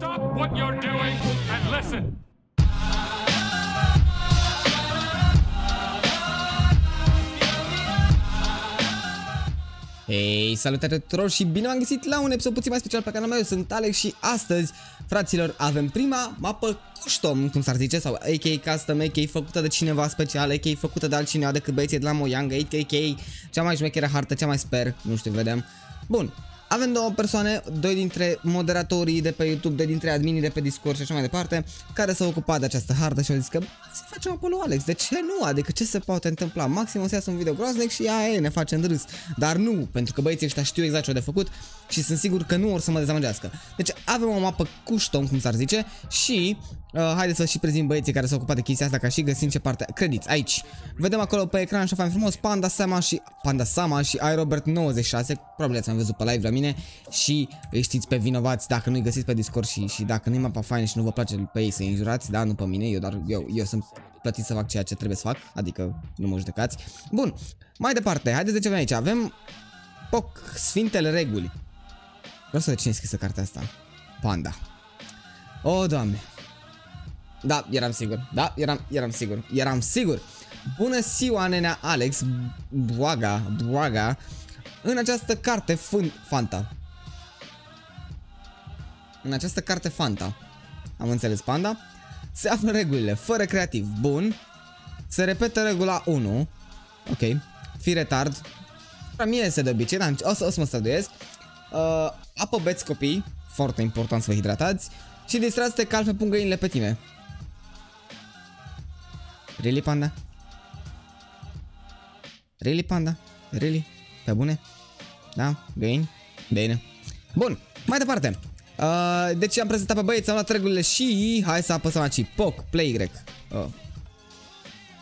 Stop what you're doing and listen. Hei, salutare tuturor și bine am găsit la un episod puțin mai special pe canalul meu, sunt Alex și astăzi, fraților, avem prima mapă custom, cum s-ar zice, sau AK custom, AK făcută de cineva special, AK făcută de altcineva decât băieții de la Mojang, AK cea mai șmecheră hartă, cea mai sper, nu știu, vedem. Bun, avem două persoane, doi dintre moderatorii de pe YouTube, doi dintre adminii de pe Discord și așa mai departe, care s-au ocupat de această hartă și au zis că să facem acolo Alex, de ce nu? Adică ce se poate întâmpla? Maxim o să iasă un video groaznic și aia e, ne facem râs. Dar nu, pentru că băieții ăștia știu exact ce au de făcut și sunt sigur că nu or să mă dezamăgească. Deci avem o mapă custom, cum s-ar zice, și uh, haideți să și prezint băieții care s-au ocupat de chestia asta ca și găsim ce parte. Crediți, aici. Vedem acolo pe ecran așa fain frumos Panda Sama și Panda Sama și iRobert 96. Probabil ați mai văzut pe live la mine și îi știți pe vinovați dacă nu-i găsiți pe Discord și, și dacă nu-i mapa faină și nu vă place pe ei să înjurați, da, nu pe mine, eu doar eu, eu sunt plătit să fac ceea ce trebuie să fac, adică nu mă judecați. Bun, mai departe, haideți de ce avem aici. Avem POC, Sfintele Reguli. Vreau să vedem cine scrisă cartea asta. Panda. O, doamne. Da, eram sigur. Da, eram, eram sigur. Eram sigur. Bună ziua, nenea Alex Boaga, Boaga În această carte fân, Fanta În această carte Fanta Am înțeles, Panda Se află regulile, fără creativ Bun Se repetă regula 1 Ok Fi retard La mie este de obicei, dar o să, o să mă străduiesc uh, Apă beți copii Foarte important să vă hidratați Și distrați-te că altfel pun găinile pe tine Really, panda? Really, panda? Really? Pe bune? Da? Găini? Bine. Bun, mai departe. Uh, deci am prezentat pe băieți, am luat regulile și hai să apăsăm aici. POC, Play Y. Uh.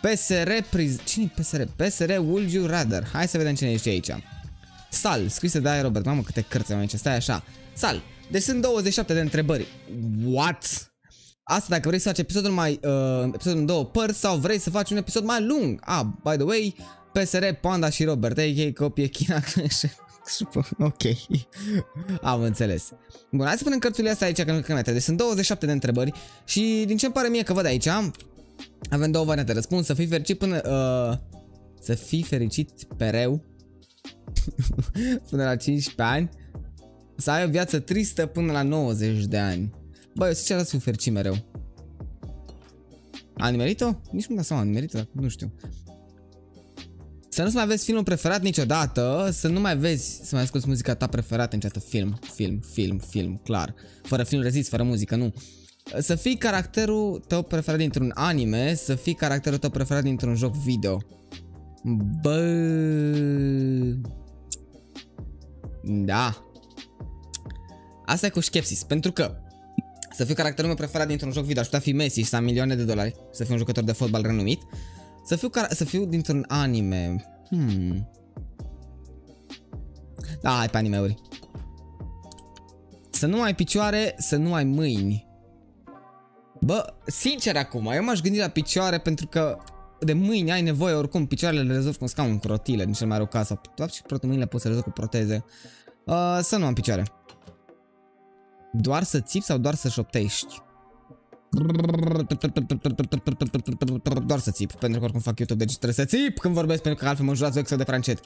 PSR priz... cine PSR? PSR Would You Rather. Hai să vedem cine ești aici. Sal, scrisă de aia Robert. Mamă, câte cărți am aici. Stai așa. Sal. Deci sunt 27 de întrebări. What? Asta dacă vrei să faci episodul mai uh, episodul în două părți sau vrei să faci un episod mai lung. Ah, by the way, PSR, Panda și Robert, a.k.a. copie China Ok, am înțeles. Bun, hai să punem cărțurile astea aici, că nu cred Deci sunt 27 de întrebări și din ce îmi pare mie că văd aici, avem două variante. Răspuns, să fii fericit până... Uh, să fii fericit pereu până la 15 ani, să ai o viață tristă până la 90 de ani. Băi, eu sincer să fiu fericit mereu. A nimerit-o? Nici nu dau seama, a nimerit-o, nu știu. Să nu-ți mai vezi filmul preferat niciodată, să nu mai vezi, să mai asculti muzica ta preferată niciodată. Film, film, film, film, clar. Fără film rezist, fără muzică, nu. Să fii caracterul tău preferat dintr-un anime, să fii caracterul tău preferat dintr-un joc video. Bă... Da. Asta e cu skepsis, pentru că să fiu caracterul meu preferat dintr-un joc video, aș putea fi Messi și să am milioane de dolari, să fiu un jucător de fotbal renumit, să fiu, să fiu dintr-un anime. Hmm. Da, hai pe animeuri. Să nu ai picioare, să nu ai mâini. Bă, sincer acum, eu m-aș gândi la picioare pentru că de mâini ai nevoie oricum, picioarele le rezolvi cu un scaun cu rotile, în cel mai rău caz, sau și mâinile poți să rezolvi cu proteze. Uh, să nu am picioare. Doar să țipi sau doar să șoptești? Doar să țip, pentru că oricum fac YouTube, deci trebuie să țip când vorbesc, pentru că altfel mă jurați vechi de prancet.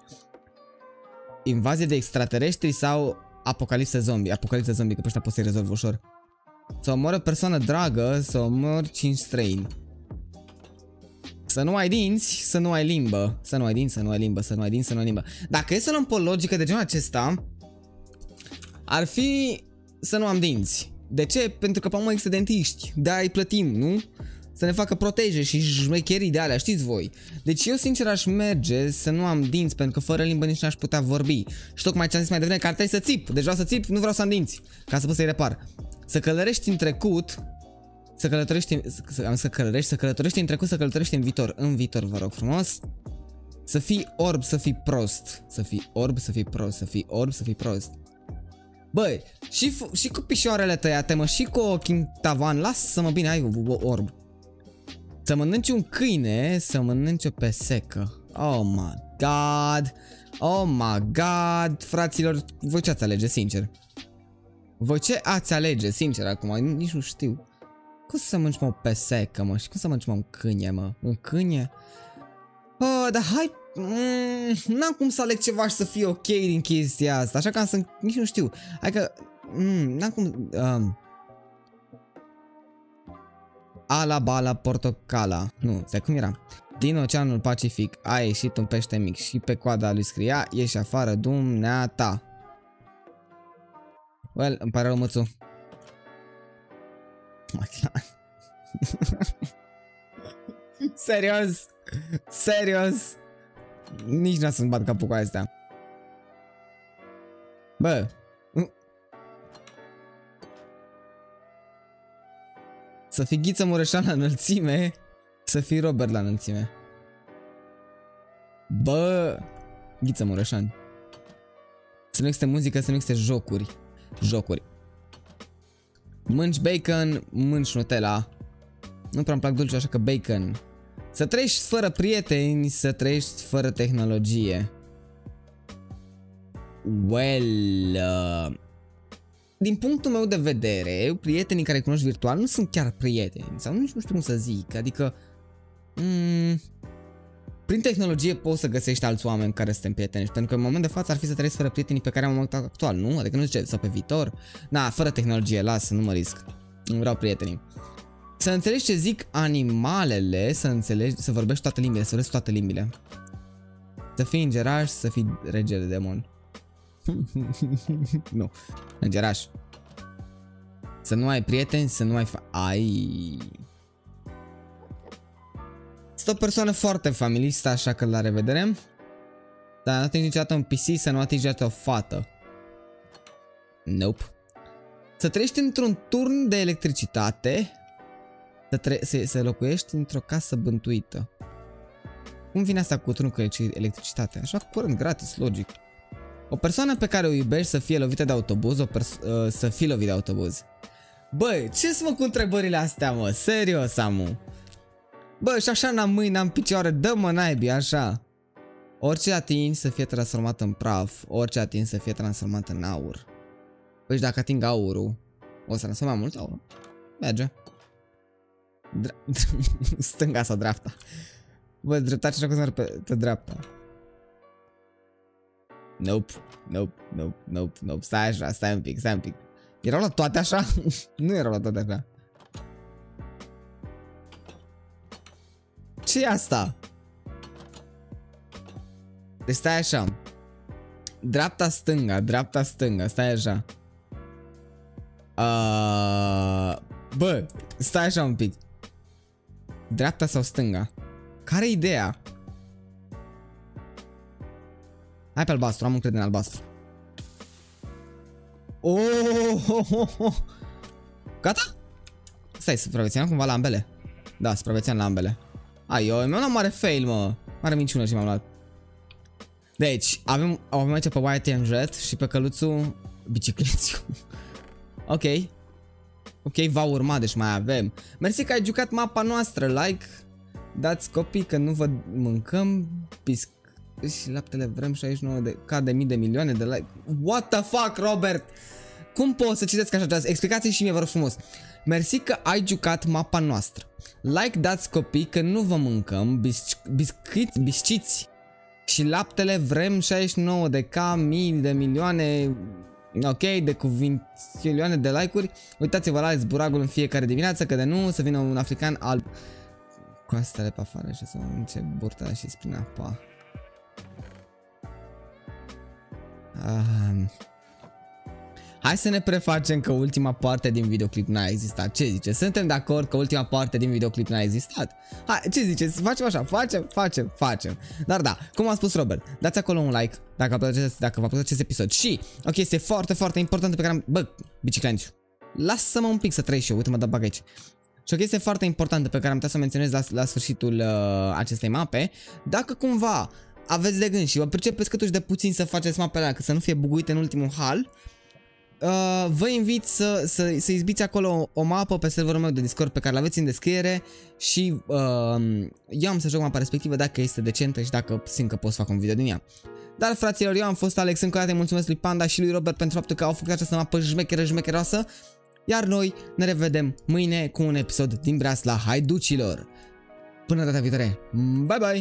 Invazie de extraterestri sau apocalipsă zombie? Apocalipsă zombie, că pe ăștia poți să-i rezolv ușor. Să omor o persoană dragă, să omor 5 străini. Să nu ai dinți, să nu ai limbă. Să nu ai dinți, să nu ai limbă, să nu ai dinți, să nu ai limbă. Dacă e să luăm pe logică de genul acesta, ar fi să nu am dinți. De ce? Pentru că pe există dentiști. Da, îi plătim, nu? Să ne facă proteje și șmecherii de alea, știți voi. Deci eu sincer aș merge să nu am dinți, pentru că fără limbă nici n-aș putea vorbi. Și tocmai ce am zis mai devreme, că ar trebui să țip. Deci vreau să țip, nu vreau să am dinți. Ca să pot să-i repar. Să călărești în trecut, să călătorești, să, am să călărești, să călătorești în trecut, să călătorești în viitor. În viitor, vă rog frumos. Să fii orb, să fii prost. Să fii orb, să fii prost, să fii orb, să fii prost. Băi, și, și cu pișoarele tăiate, mă, și cu ochii în tavan, lasă-mă bine, ai o orb. Să mănânci un câine, să mănânci o pesecă. Oh my god. Oh my god. Fraților, voi ce ați alege, sincer? Voi ce ați alege, sincer, acum? Nici nu știu. Cum să mănânci, mă, o pesecă, mă? Și cum să mănânci, mă, un câine, mă? Un câine? Oh, dar hai... Mm, n-am cum să aleg ceva și să fie ok din chestia asta, așa că am să... Nici nu știu. Adică... Mm, n-am cum... Um, ala bala portocala. Nu, stai cum era? Din Oceanul Pacific a ieșit un pește mic și pe coada lui scria Ieși afară, dumneata. Well, îmi pare rău, mățu. Serios? Serios? Nici n-a să-mi bat capul cu astea. Bă. Să fii Ghiță Mureșan la înălțime, să fii Robert la înălțime. Bă, Ghiță Mureșan. Să nu existe muzică, să nu existe jocuri. Jocuri. Mânci bacon, mânci Nutella. Nu prea-mi plac dulce, așa că bacon. Să trăiești fără prieteni, să trăiești fără tehnologie. Well... Uh, din punctul meu de vedere, prietenii care cunoști virtual nu sunt chiar prieteni. Sau nici nu știu cum să zic. Adică... Mm, prin tehnologie poți să găsești alți oameni care să te împrietenești, pentru că în moment de față ar fi să trăiesc fără prietenii pe care am momentul actual, nu? Adică nu zice, sau pe viitor. Na, fără tehnologie, lasă, nu mă risc. Nu vreau prietenii. Să înțelegi ce zic animalele, să înțelegi, să vorbești toate limbile, să vorbești toate limbile. Să fii îngeraș, să fii regele demon. nu, îngeraș. Să nu ai prieteni, să nu ai fa ai sunt o persoană foarte familistă, așa că la revedere. Dar nu atingi niciodată un PC, să nu atingi niciodată o fată. Nope. Să trăiești într-un turn de electricitate. Să, să, să locuiești într-o casă bântuită. Cum vine asta cu turnul cu electricitate? Așa curând, gratis, logic. O persoană pe care o iubești să fie lovită de autobuz, o uh, să fie lovit de autobuz. Băi, ce să mă cu întrebările astea, mă? Serios, amu. Bă, și așa n-am mâini, n-am picioare, dă-mă naibii, așa. Orice ating să fie transformat în praf, orice ating să fie transformat în aur. Păi și dacă ating aurul, o să transform mai mult aur? Merge. Dra Stânga sau dreapta? Bă, dreptate și acum pe, pe dreapta. Nope, nope, nope, nope, nope. Stai așa, stai un pic, stai un pic. Erau la toate așa? nu erau la toate așa. Ce e asta? Deci stai așa. Dreapta stânga, dreapta stânga, stai așa. Uh, bă, stai așa un pic. Dreapta sau stânga? Care e ideea? Hai pe albastru, am încredere în albastru. Oh, oh, oh, oh. Gata? Stai, supraviețuiam cumva la ambele. Da, supraviețuiam la ambele. Ai, eu mi-am luat mare fail, mă. Mare minciună ce mi-am luat. Deci, avem, avem aici pe YTM Jet și pe căluțul biciclețiu. ok. Ok, va urma, deci mai avem. Mersi că ai jucat mapa noastră, like. Dați copii că nu vă mâncăm. Pisc și laptele vrem 69 de ca de mii de milioane de like. What the fuck, Robert? Cum poți să citeți așa ceva? Explicați și mie, vă rog frumos. Mersi că ai jucat mapa noastră. Like dați copii că nu vă mâncăm biscuiți, bisciți și laptele vrem 69 de K, mii de milioane, ok, de milioane de like-uri. Uitați-vă la zburagul în fiecare dimineață, că de nu, să vină un african alb cu astele pe afară și să mănânce burta și spune apa. Uh, Hai să ne prefacem că ultima parte din videoclip n-a existat. Ce zice? Suntem de acord că ultima parte din videoclip n-a existat? Hai, ce ziceți? Facem așa, facem, facem, facem. Dar da, cum a spus Robert, dați acolo un like dacă v-a plăcut, dacă v-a plăcut acest episod. Și o chestie foarte, foarte importantă pe care am... Bă, biciclențiu, lasă-mă un pic să trăiesc și eu, uite mă dă bag aici. Și o chestie foarte importantă pe care am putea să o menționez la, la sfârșitul uh, acestei mape, dacă cumva aveți de gând și vă pricepeți câtuși de puțin să faceți mapele alea, că să nu fie buguite în ultimul hal, uh, vă invit să, să, să izbiți acolo o mapă pe serverul meu de Discord pe care l-aveți în descriere și uh, eu am să joc mapa respectivă dacă este decentă și dacă simt că pot să fac un video din ea. Dar fraților, eu am fost Alex, încă o dată mulțumesc lui Panda și lui Robert pentru faptul că au făcut această mapă jmecheră, jmecheroasă. Iar noi ne revedem mâine cu un episod din Breasla Haiducilor. Până data viitoare, bye bye!